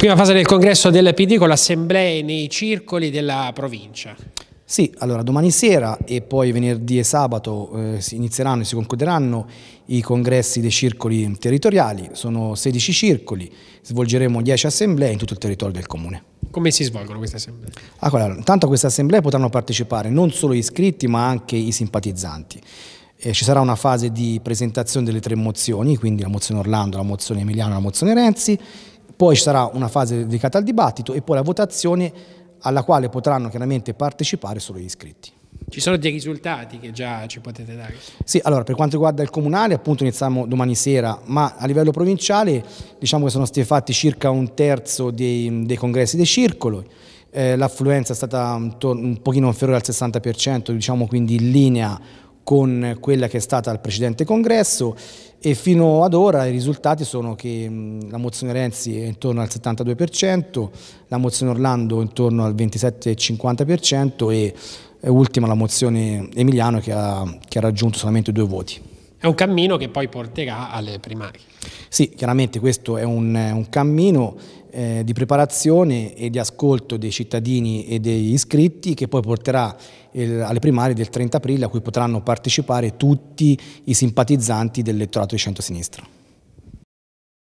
Prima fase del congresso del PD con l'assemblea nei circoli della provincia. Sì, allora domani sera e poi venerdì e sabato eh, si inizieranno e si concluderanno i congressi dei circoli territoriali, sono 16 circoli, svolgeremo 10 assemblee in tutto il territorio del comune. Come si svolgono queste assemblee? Allora, intanto a queste assemblee potranno partecipare non solo gli iscritti ma anche i simpatizzanti. Eh, ci sarà una fase di presentazione delle tre mozioni, quindi la mozione Orlando, la mozione Emiliano e la mozione Renzi, poi ci sarà una fase dedicata al dibattito e poi la votazione alla quale potranno chiaramente partecipare solo gli iscritti. Ci sono dei risultati che già ci potete dare? Sì, allora per quanto riguarda il comunale appunto iniziamo domani sera, ma a livello provinciale diciamo che sono stati fatti circa un terzo dei, dei congressi dei circoli, eh, l'affluenza è stata un, un pochino inferiore al 60%, diciamo quindi in linea con quella che è stata il precedente congresso e fino ad ora i risultati sono che la mozione Renzi è intorno al 72%, la mozione Orlando intorno al 27,50% e ultima la mozione Emiliano che ha, che ha raggiunto solamente due voti. È un cammino che poi porterà alle primarie. Sì, chiaramente questo è un, un cammino eh, di preparazione e di ascolto dei cittadini e degli iscritti che poi porterà il, alle primarie del 30 aprile a cui potranno partecipare tutti i simpatizzanti dell'elettorato di centro-sinistra.